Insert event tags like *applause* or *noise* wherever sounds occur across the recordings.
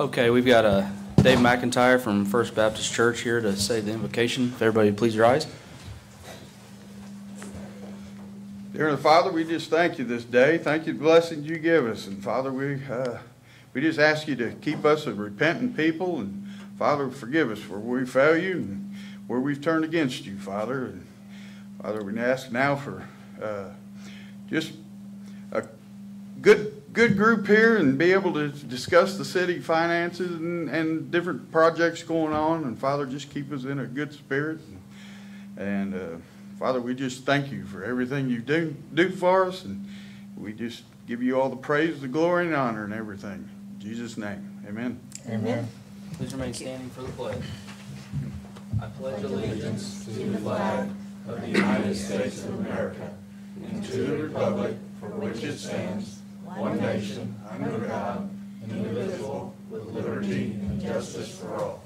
Okay, we've got uh, Dave McIntyre from First Baptist Church here to say the invocation. If everybody please rise. Dear Father, we just thank you this day. Thank you for the blessings you give us. And Father, we, uh, we just ask you to keep us a repentant people. And Father, forgive us where we fail you and where we've turned against you, Father. And Father, we ask now for uh, just a good good group here and be able to discuss the city finances and, and different projects going on. And Father, just keep us in a good spirit. And uh, Father, we just thank you for everything you do do for us, and we just give you all the praise, the glory, and honor, and everything. In Jesus' name, Amen. Amen. Please remain standing for the pledge. I pledge Allegiance to the flag of the United States of America and to the republic for which it stands, one nation, under God, indivisible, with liberty and justice for all.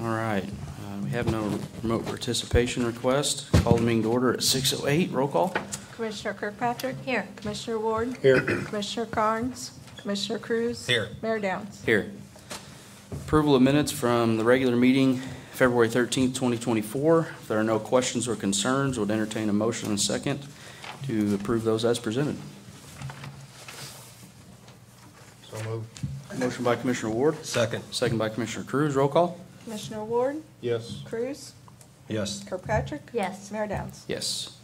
All right, uh, we have no remote participation request. Call the meeting to order at 6:08. Roll call. Commissioner Kirkpatrick? Here. Commissioner Ward? Here. Commissioner Carnes? Commissioner Cruz? Here. Mayor Downs? Here. Approval of minutes from the regular meeting, February 13th, 2024. If there are no questions or concerns, would entertain a motion and second to approve those as presented. So moved. Motion by Commissioner Ward, Second. second by Commissioner Cruz. Roll call. Commissioner Ward? Yes. Cruz? Yes. Kirkpatrick? Yes. Mayor Downs? Yes.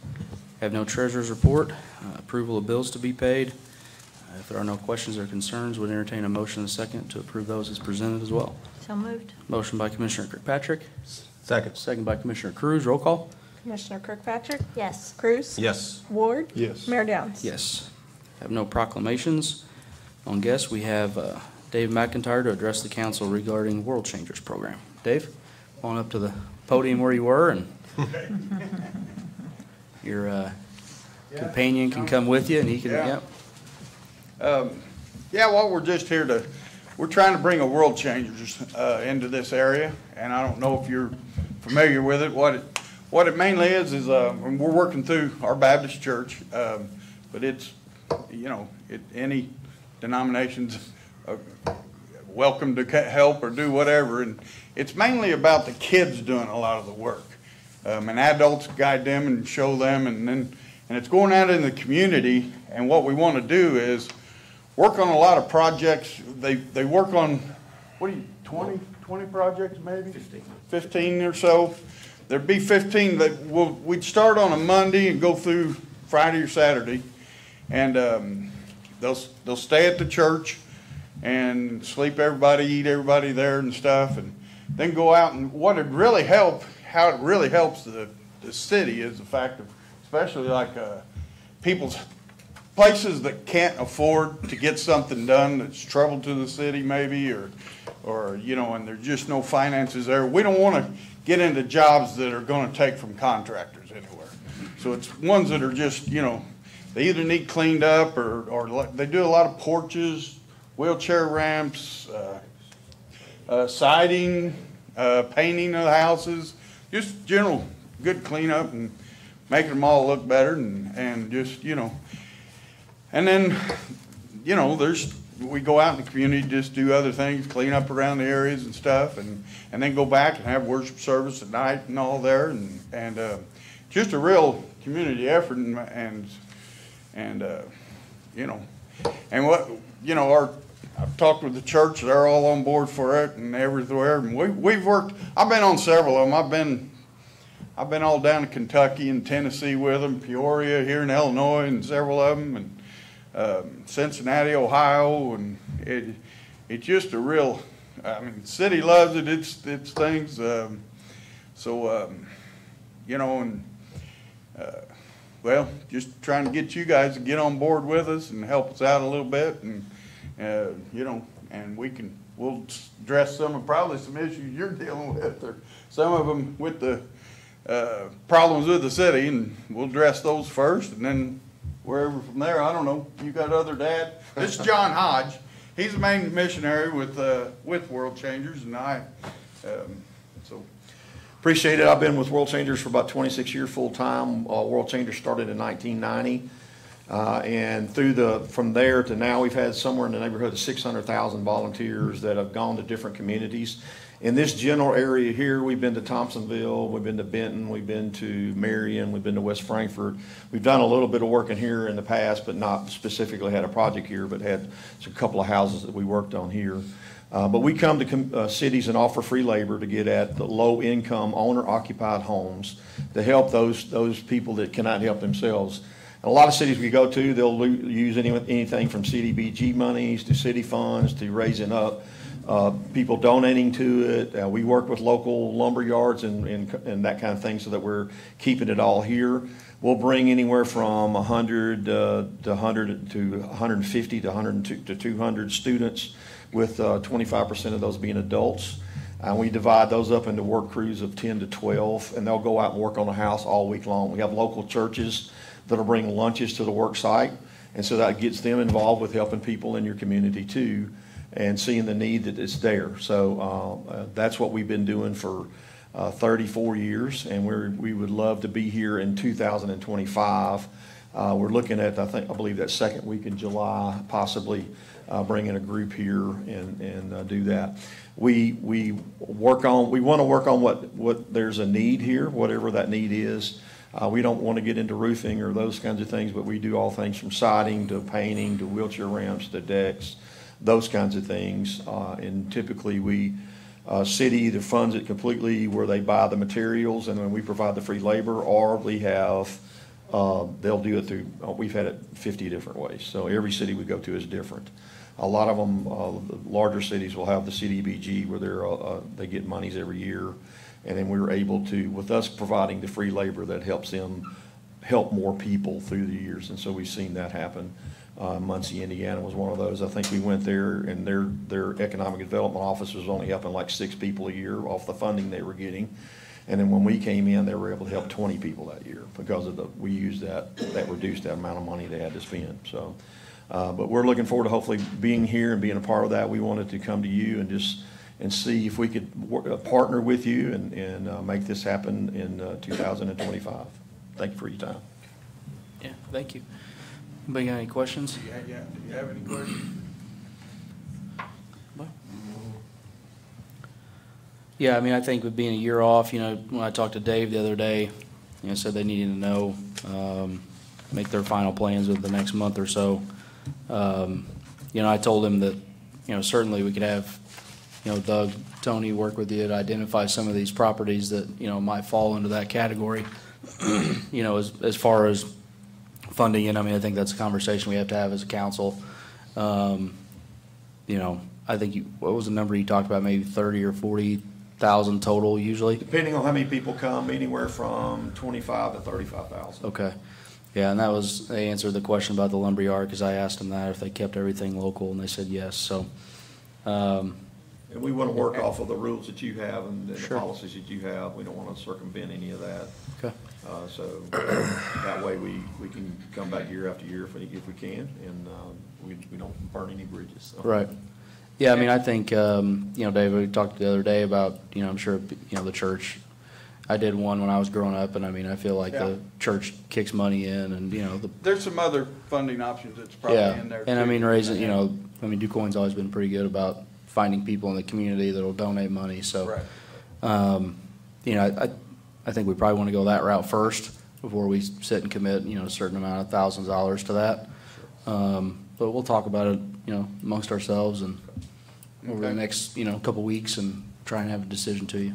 Have no treasurer's report. Uh, Approval of bills to be paid. If there are no questions or concerns, would entertain a motion and a second to approve those as presented as well. So moved. Motion by Commissioner Kirkpatrick, Second. second by Commissioner Cruz. Roll call. Commissioner Kirkpatrick? Yes. Cruz? Yes. Ward? Yes. Mayor Downs? Yes. Have no proclamations. On guests, we have uh, Dave McIntyre to address the council regarding World Changers Program. Dave, on up to the podium where you were, and *laughs* your uh, companion can come with you, and he can, Yeah. yep. Um, Yeah, well, we're just here to, we're trying to bring a world changers uh, into this area, and I don't know if you're familiar with it. What it, what it mainly is, is uh, we're working through our Baptist church, um, but it's, you know, it, any denominations uh, welcome to help or do whatever, and it's mainly about the kids doing a lot of the work. Um, and adults guide them and show them, and then, and it's going out in the community, and what we want to do is work on a lot of projects. They, they work on, what do you, 20, 20 projects maybe? 15. 15 or so. There'd be 15 that will, we'd start on a Monday and go through Friday or Saturday. And, um, they'll, they'll stay at the church and sleep everybody, eat everybody there and stuff, and then go out and what would really help, how it really helps the, the city is the fact of, especially like, uh, people's places that can't afford to get something done that's trouble to the city maybe, or, or, you know, and there's just no finances there. We don't wanna get into jobs that are gonna take from contractors anywhere. So it's ones that are just, you know, they either need cleaned up or, or they do a lot of porches, wheelchair ramps, uh, uh, siding, uh, painting of the houses, just general good cleanup and making them all look better and, and just, you know. And then, you know, there's, we go out in the community, just do other things, clean up around the areas and stuff, and, and then go back and have worship service at night and all there, and, and, uh, just a real community effort and, and, and, uh, you know, and what, you know, our, I've talked with the church, they're all on board for it and everywhere, and we, we've worked, I've been on several of them, I've been, I've been all down to Kentucky and Tennessee with them, Peoria here in Illinois and several of them, and, um, Cincinnati, Ohio, and it, it's just a real, I mean, the city loves it, it's, it's things, um, so, um, you know, and, uh, well, just trying to get you guys to get on board with us and help us out a little bit, and, uh, you know, and we can, we'll address some of, probably some issues you're *laughs* dealing with, or some of them with the, uh, problems with the city, and we'll address those first, and then wherever from there, I don't know, you got other dad? This is *laughs* John Hodge, he's the main missionary with, uh, with World Changers, and I, um, so, Appreciate it. I've been with World Changers for about 26 years full-time. Uh, World Changers started in 1990. Uh, And through the, from there to now, we've had somewhere in the neighborhood of 600,000 volunteers that have gone to different communities. In this general area here, we've been to Thompsonville, we've been to Benton, we've been to Marion, we've been to West Frankfort. We've done a little bit of work in here in the past, but not specifically had a project here, but had a couple of houses that we worked on here. Uh, But we come to com- uh, cities and offer free labor to get at the low-income owner-occupied homes to help those, those people that cannot help themselves. And a lot of cities we go to, they'll use any, anything from CDBG monies to city funds to raising up, uh, people donating to it. Uh, We work with local lumber yards and, and and that kind of thing so that we're keeping it all here. We'll bring anywhere from 100 uh, to 100 to 150 to 102 to 200 students, with uh, 25% of those being adults. And we divide those up into work crews of 10 to 12, and they'll go out and work on the house all week long. We have local churches that'll bring lunches to the work site, and so that gets them involved with helping people in your community too, and seeing the need that is there. So uh, uh, that's what we've been doing for uh, 34 years, and we're, we would love to be here in 2025. Uh, We're looking at, I think, I believe that second week in July, possibly bringing a group here and, and do that. We, we work on, we want to work on what, what, there's a need here, whatever that need is. Uh, We don't want to get into roofing or those kinds of things, but we do all things from siding to painting to wheelchair ramps to decks, those kinds of things. Uh, And typically, we, uh, city either funds it completely where they buy the materials and then we provide the free labor, or we have, uh, they'll do it through, uh, we've had it 50 different ways. So every city we go to is different. A lot of them, uh, the larger cities will have the CDBG where they're, uh, they get monies every year. And then we're able to, with us providing the free labor, that helps them help more people through the years. And so we've seen that happen. Uh, Muncie, Indiana was one of those. I think we went there and their, their economic development office was only helping like six people a year off the funding they were getting. And then when we came in, they were able to help twenty people that year because of the, we used that, that reduced that amount of money they had to spend, so. Uh, but we're looking forward to hopefully being here and being a part of that. We wanted to come to you and just, and see if we could uh, partner with you and, and, uh, make this happen in, uh, two thousand and twenty-five. Thank you for your time. Yeah, thank you. Anybody got any questions? Have- yeah, do you have any questions? Yeah, I mean, I think with being a year off, you know, when I talked to Dave the other day, you know, said they needed to know, um, make their final plans with the next month or so. Um, you know, I told him that, you know, certainly we could have, you know, Doug, Tony work with you to identify some of these properties that, you know, might fall into that category. *clears throat* You know, as, as far as funding it, I mean, I think that's a conversation we have to have as a council. Um, you know, I think you, what was the number you talked about, maybe thirty or forty thousand total usually? Depending on how many people come, anywhere from twenty-five to thirty-five thousand. Okay. Yeah, and that was, they answered the question about the lumberyard, because I asked them that, if they kept everything local, and they said yes, so. um, And we want to work off of the rules that you have and the Sure. policies that you have. We don't want to circumvent any of that. Okay. Uh, So that way we, we can come back year after year if we, if we can, and uh, we, we don't burn any bridges. so. Right. Yeah, I mean, I think, um, you know, Dave, we talked the other day about, you know, I'm sure, you know, the church. I did one when I was growing up, and I mean, I feel like Yeah. the church kicks money in, and, you know, the There's some other funding options that's probably Yeah, in there. and I mean, raising, you know, I mean, Du Quoin's always been pretty good about finding people in the community that'll donate money, so. Right. Um, you know, I, I think we probably want to go that route first before we sit and commit, you know, a certain amount of thousands of dollars to that. Um, but we'll talk about it, you know, amongst ourselves and over the Okay. next, you know, couple weeks and try and have a decision to you.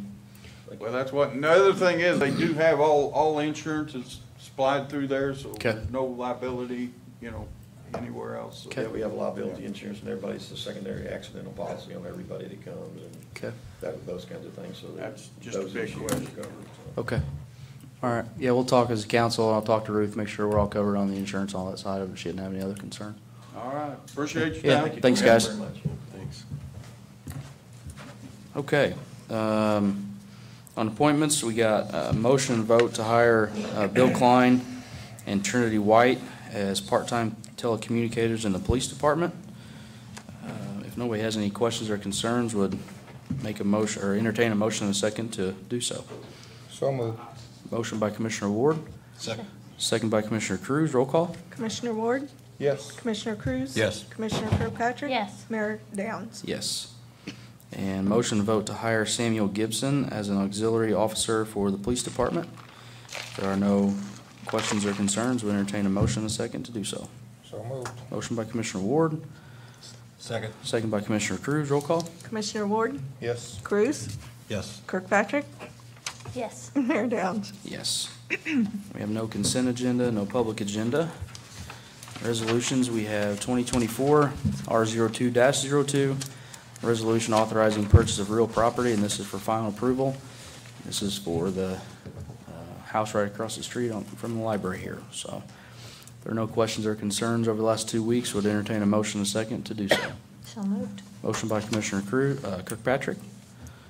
Well, that's what, and the other thing is, they do have all, all insurance is supplied through there, so Okay. no liability, you know, anywhere else. so- Okay. Yeah, we have liability insurance and everybody's the secondary accidental policy on everybody that comes and Okay. that, those kinds of things, so that. That's just a those big issues are question. covered, so. Okay. All right. Yeah, we'll talk as a council. I'll talk to Ruth, make sure we're all covered on the insurance, all that side of it. She didn't have any other concern. All right, appreciate your Yeah, thanks, Thank you guys. very much. Thanks. Okay, um, on appointments, we got a motion and vote to hire, uh, Bill Klein and Trinity White as part-time telecommunicators in the police department. Uh, If nobody has any questions or concerns, would make a motion, or entertain a motion in a second to do so. So moved. Motion by Commissioner Ward, Second. second by Commissioner Cruz. Roll call? Commissioner Ward? Yes. Commissioner Cruz? Yes. Commissioner Kirkpatrick? Yes. Mayor Downs? Yes. And motion to vote to hire Samuel Gibson as an auxiliary officer for the police department. If there are no questions or concerns, we entertain a motion and a second to do so. So moved. Motion by Commissioner Ward, Second. second by Commissioner Cruz. Roll call? Commissioner Ward? Yes. Cruz? Yes. Kirkpatrick? Yes. *laughs* Mayor Downs? Yes. We have no consent agenda, no public agenda. Resolutions, we have 2024 R02-02, resolution authorizing purchase of real property, and this is for final approval. This is for the uh, house right across the street on- from the library here. So if there are no questions or concerns over the last two weeks, would entertain a motion and a second to do so. So moved. Motion by Commissioner Crew, uh, Kirkpatrick,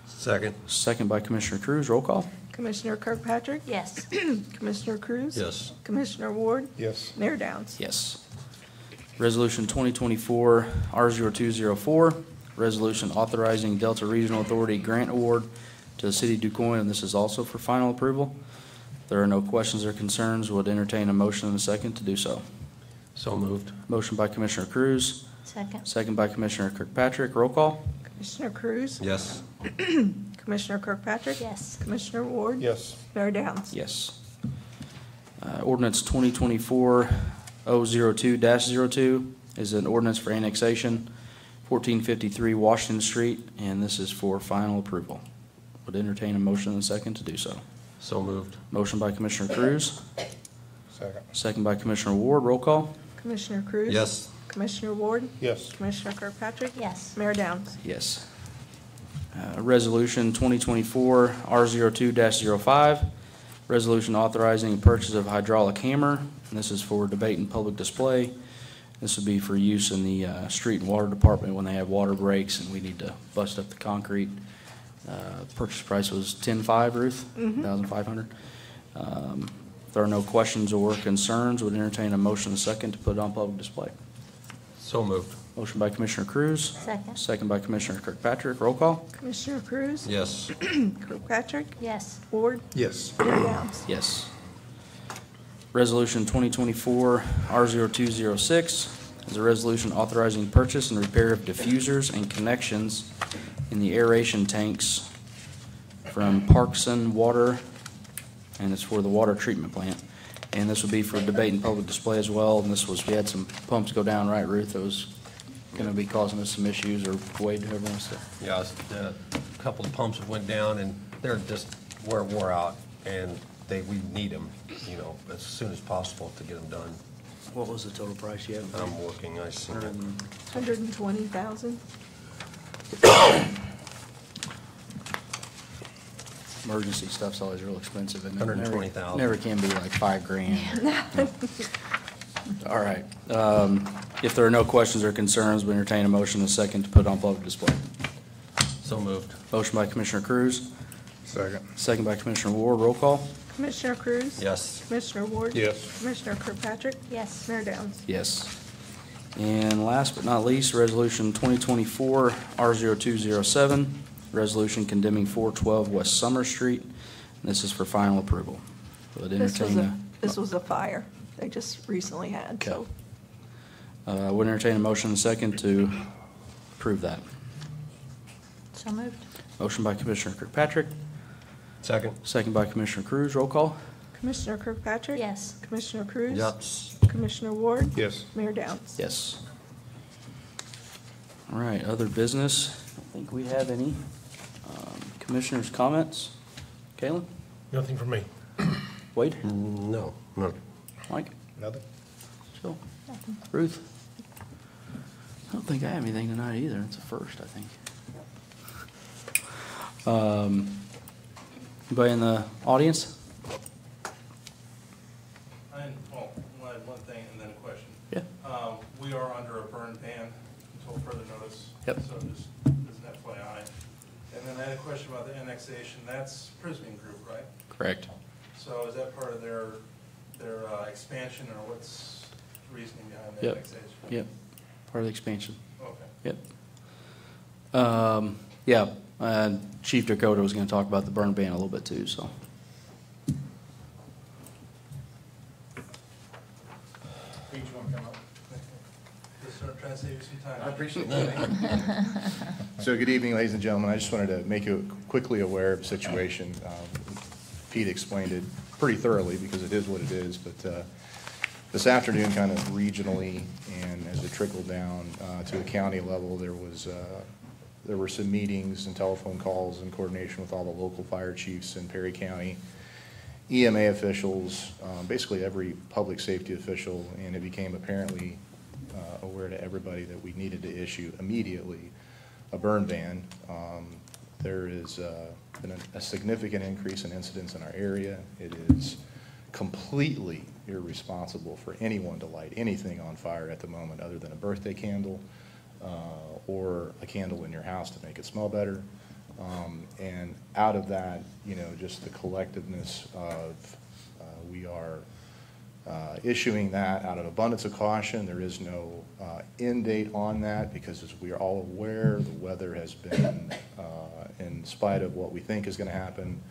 Second. second by Commissioner Cruz. Roll call? Commissioner Kirkpatrick? Yes. *clears throat* Commissioner Cruz? Yes. Commissioner Ward? Yes. Mayor Downs? Yes. Resolution 2024 R0204, resolution authorizing Delta Regional Authority grant award to the city of Du Quoin, and this is also for final approval. If there are no questions or concerns, would entertain a motion and a second to do so. So moved. Motion by Commissioner Cruz, Second. second by Commissioner Kirkpatrick. Roll call? Commissioner Cruz? Yes. *clears throat* Commissioner Kirkpatrick? Yes. Commissioner Ward? Yes. Mayor Downs? Yes. Uh, Ordinance 2024-002-02 is an ordinance for annexation, 1453 Washington Street, and this is for final approval. Would entertain a motion and a second to do so. So moved. Motion by Commissioner Cruz, Second. second by Commissioner Ward. Roll call? Commissioner Cruz? Yes. Commissioner Ward? Yes. Commissioner Kirkpatrick? Yes. Mayor Downs? Yes. Uh, Resolution 2024 R02-05, resolution authorizing purchase of hydraulic hammer, and this is for debate and public display. This would be for use in the uh, street and water department when they have water breaks and we need to bust up the concrete. Uh, Purchase price was 10.5, Ruth? 1,500. Um, If there are no questions or concerns, would entertain a motion and a second to put it on public display. So moved. Motion by Commissioner Cruz. Second. Second by Commissioner Kirkpatrick. Roll call? Commissioner Cruz? Yes. *clears throat* Kirkpatrick? Yes. Ward? Yes. Mayor Yes. Resolution 2024 R0206 is a resolution authorizing purchase and repair of diffusers and connections in the aeration tanks from Parkson Water, and it's for the water treatment plant. And this would be for debate and public display as well, and this was, we had some pumps go down, right, Ruth? That was gonna be causing us some issues, or Wade, whoever wants to. Yeah, it's, uh, a couple of pumps went down and they're just, wore, wore out and they, we need them, you know, as soon as possible to get them done. What was the total price you had? I'm working, I see it. Hundred and twenty thousand? Emergency stuff's always real expensive. and it never- 120,000. Never can be like five grand. *laughs* All right. Um, If there are no questions or concerns, we entertain a motion and a second to put on public display. So moved. Motion by Commissioner Cruz, Second. second by Commissioner Ward. Roll call? Commissioner Cruz? Yes. Commissioner Ward? Yes. Commissioner Kirkpatrick? Yes. Mayor Downs? Yes. And last but not least, Resolution 2024 R0207, resolution condemning 412 West Summer Street. And This is for final approval. Would This was entertain a, a, this was a fire they just recently had, so. Uh, would entertain a motion and a second to approve that. So moved. Motion by Commissioner Kirkpatrick, Second? second by Commissioner Cruz. Roll call? Commissioner Kirkpatrick? Yes. Commissioner Cruz? Yes. Commissioner Ward? Yes. Mayor Downs? Yes. All right, other business. I don't think we have any. Um, Commissioners' comments? Kalen? Nothing for me. Wade? No, no. Mike? Nothing? Jill? Ruth? I don't think I have anything tonight either. It's a first, I think. Um, Anybody in the audience? I, well, I had one thing and then a question. Yeah. Um, we are under a burn ban until further notice. Yep. So just as an FYI. And then I had a question about the annexation. That's Prysmian Group, right? Correct. So is that part of their, their uh, expansion or what's the reasoning behind the Yep. annexation? Yep, part of the expansion. Okay. Yep. Um, yeah, uh, Chief Dakota was going to talk about the burn ban a little bit too, so. I appreciate that. *laughs* so good evening, ladies and gentlemen. I just wanted to make you quickly aware of the situation. Um, Pete explained it pretty thoroughly because it is what it is, but uh, this afternoon, kind of regionally, and as it trickled down uh, to the county level, there was, uh, there were some meetings and telephone calls in coordination with all the local fire chiefs in Perry County, EMA officials, um, basically every public safety official, and it became apparently uh, aware to everybody that we needed to issue immediately a burn ban. Um, There is uh, been a- a significant increase in incidents in our area. It is completely irresponsible for anyone to light anything on fire at the moment other than a birthday candle uh, or a candle in your house to make it smell better. Um, And out of that, you know, just the collectiveness of, uh, we are uh, issuing that out of abundance of caution. There is no uh, end date on that because as we are all aware, the weather has been, uh, in spite of what we think is going to happen,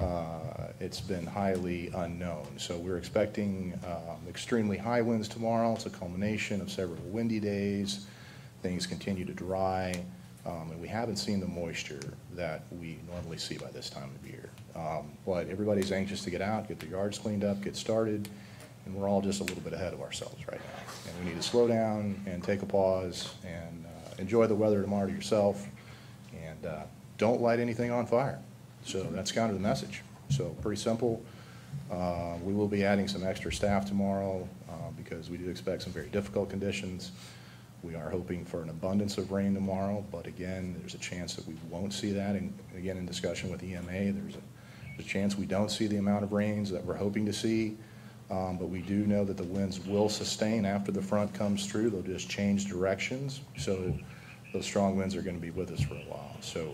uh, it's been highly unknown. So we're expecting um, extremely high winds tomorrow. It's a culmination of several windy days. Things continue to dry, um, and we haven't seen the moisture that we normally see by this time of year. Um, But everybody's anxious to get out, get their yards cleaned up, get started, and we're all just a little bit ahead of ourselves right now. And we need to slow down and take a pause and uh, enjoy the weather tomorrow to yourself, and uh, don't light anything on fire. So that's kind of the message. So pretty simple. Uh, We will be adding some extra staff tomorrow uh, because we do expect some very difficult conditions. We are hoping for an abundance of rain tomorrow, but again, there's a chance that we won't see that. And again, in discussion with EMA, there's a, there's a chance we don't see the amount of rains that we're hoping to see. Um, But we do know that the winds will sustain after the front comes through. They'll just change directions. So those strong winds are going to be with us for a while. So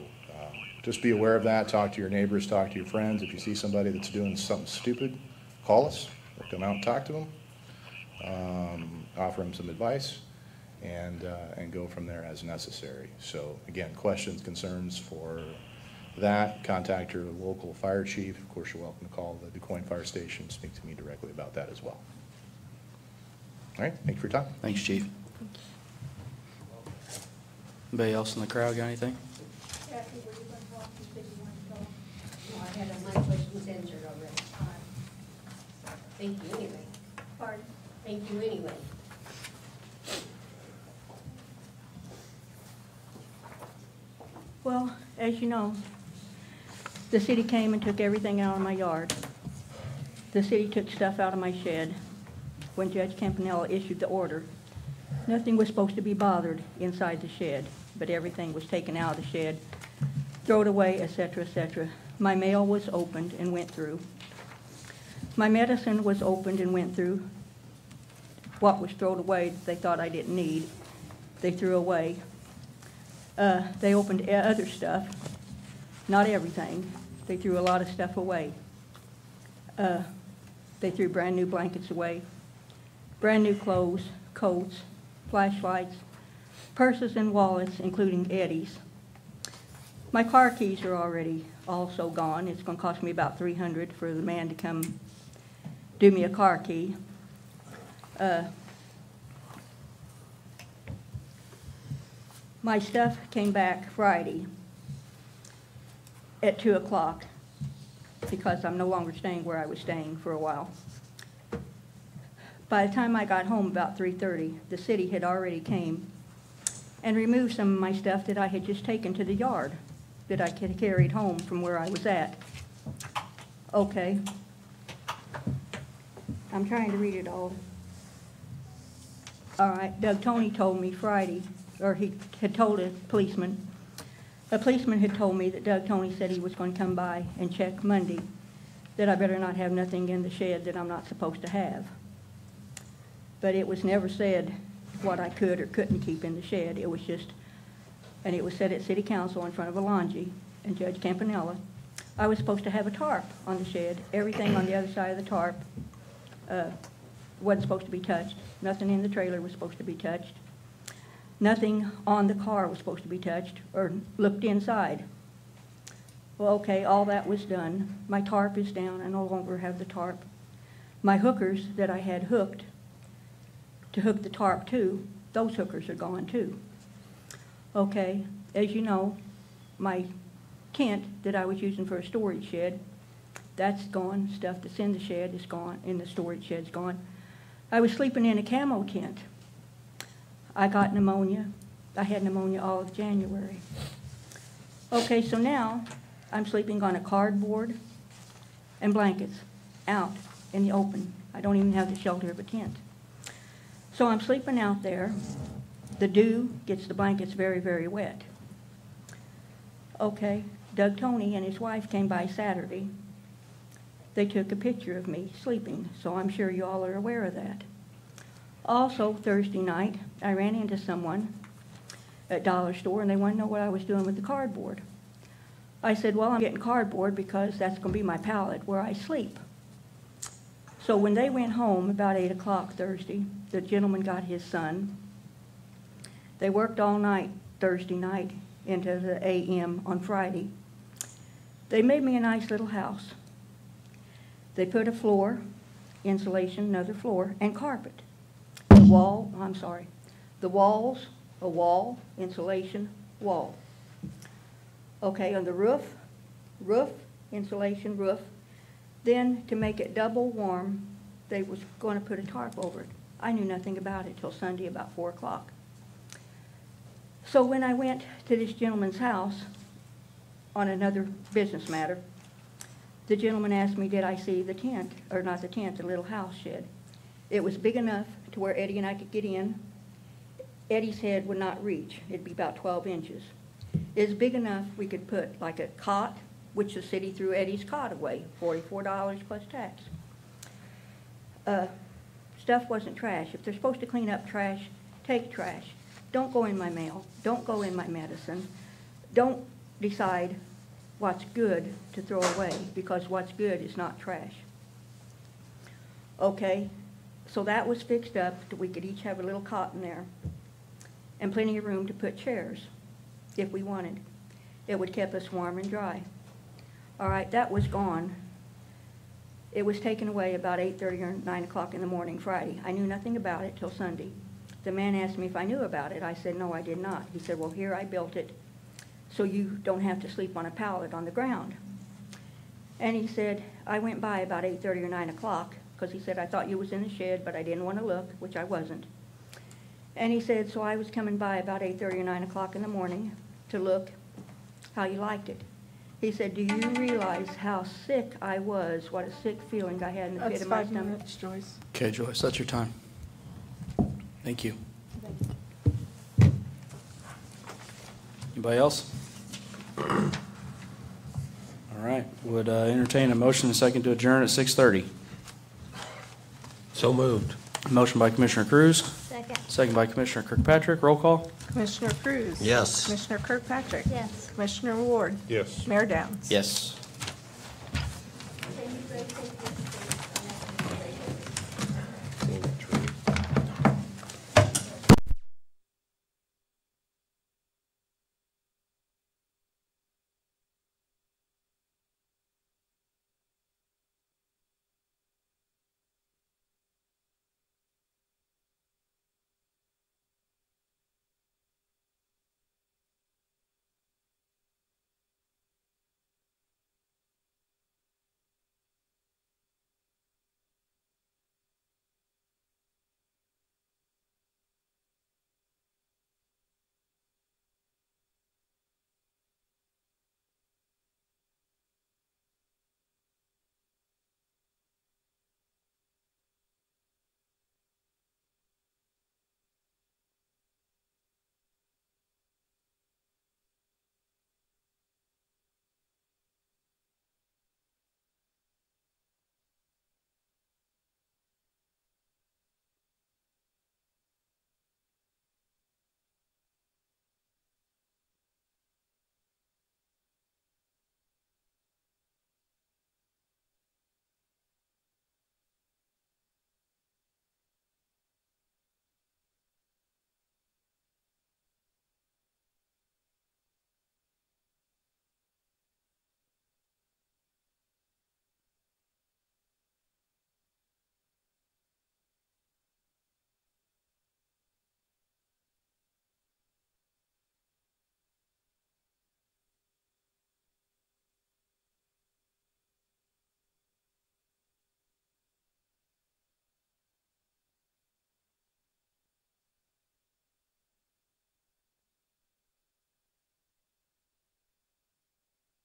just be aware of that. Talk to your neighbors, talk to your friends. If you see somebody that's doing something stupid, call us or come out and talk to them. Um, Offer them some advice and, uh, and go from there as necessary. So again, questions, concerns for that, contact your local fire chief. Of course, you're welcome to call the Du Quoin Fire Station, speak to me directly about that as well. All right, thank you for your time. Thanks, chief. Anybody else in the crowd got anything? Kathy, were you going to talk? You said you wanted to talk. No, I had all my already. Thank you anyway. Pardon? Thank you anyway. Well, as you know, the city came and took everything out of my yard. The city took stuff out of my shed when Judge Campanella issued the order. Nothing was supposed to be bothered inside the shed, but everything was taken out of the shed, thrown away, etc., cetera, et cetera. My mail was opened and went through. My medicine was opened and went through. What was thrown away, they thought I didn't need, they threw away. Uh, They opened other stuff, not everything. They threw a lot of stuff away. Uh, They threw brand-new blankets away, brand-new clothes, coats, flashlights, purses and wallets, including Eddie's. My car keys are already also gone. It's gonna cost me about three hundred for the man to come do me a car key. Uh, My stuff came back Friday at two o'clock because I'm no longer staying where I was staying for a while. By the time I got home about three thirty, the city had already came and removed some of my stuff that I had just taken to the yard that I carried home from where I was at. Okay. I'm trying to read it all. All right, Doug Tony told me Friday, or he had told a policeman, a policeman had told me that Doug Tony said he was going to come by and check Monday, that I better not have nothing in the shed that I'm not supposed to have. But it was never said what I could or couldn't keep in the shed. It was just, and it was set at city council in front of Alonji and Judge Campanella. I was supposed to have a tarp on the shed, everything on the other side of the tarp uh, wasn't supposed to be touched. Nothing in the trailer was supposed to be touched. Nothing on the car was supposed to be touched or looked inside. Well, okay, all that was done. My tarp is down. I no longer have the tarp. My hookers that I had hooked to hook the tarp to those hookers are gone too. Okay, as you know, my tent that I was using for a storage shed, that's gone, stuff that's in the shed is gone, in the storage shed's gone. I was sleeping in a camo tent. I got pneumonia. I had pneumonia all of January. Okay, so now I'm sleeping on a cardboard and blankets out in the open. I don't even have the shelter of a tent. So I'm sleeping out there. The dew gets the blankets very, very wet. Okay, Doug Tony and his wife came by Saturday. They took a picture of me sleeping, so I'm sure you all are aware of that. Also, Thursday night, I ran into someone at Dollar Store, and they wanted to know what I was doing with the cardboard. I said, well, I'm getting cardboard because that's going to be my pallet where I sleep. So when they went home about 8 o'clock Thursday, the gentleman got his son. They worked all night Thursday night into the AM on Friday. They made me a nice little house. They put a floor, insulation, another floor, and carpet. The wall, I'm sorry, the walls, a wall, insulation, wall. Okay, on the roof, roof, insulation, roof. Then, to make it double warm, they was going to put a tarp over it. I knew nothing about it till Sunday about four o'clock. So when I went to this gentleman's house on another business matter, the gentleman asked me, did I see the tent, or not the tent, the little house shed. It was big enough to where Eddie and I could get in. Eddie's head would not reach, it'd be about twelve inches. It's big enough we could put like a cot, which the city threw Eddie's cot away, forty-four dollars plus tax. Uh, Stuff wasn't trash. If they're supposed to clean up trash, take trash. Don't go in my mail, don't go in my medicine. Don't decide what's good to throw away, because what's good is not trash. Okay, so that was fixed up, that we could each have a little cot in there, and plenty of room to put chairs, if we wanted. It would keep us warm and dry. All right, that was gone. It was taken away about eight-thirty or nine o'clock in the morning Friday. I knew nothing about it till Sunday. The man asked me if I knew about it. I said, no, I did not. He said, well, here, I built it, so you don't have to sleep on a pallet on the ground. And he said, I went by about eight-thirty or nine o'clock, because he said, I thought you was in the shed, but I didn't want to look, which I wasn't. And he said, so I was coming by about eight-thirty or nine o'clock in the morning to look how you liked it. He said, do you realize how sick I was, what a sick feeling I had in the pit That's of my five stomach? minutes, Joyce. Okay, Joyce, that's your time. Thank you. Anybody else? *clears throat* All right, would uh, entertain a motion and a second to adjourn at six thirty. So moved. Motion by Commissioner Cruz, Second. second by Commissioner Kirkpatrick. Roll call? Commissioner Cruz? Yes. Commissioner Kirkpatrick? Yes. Commissioner Ward? Yes. Mayor Downs? Yes.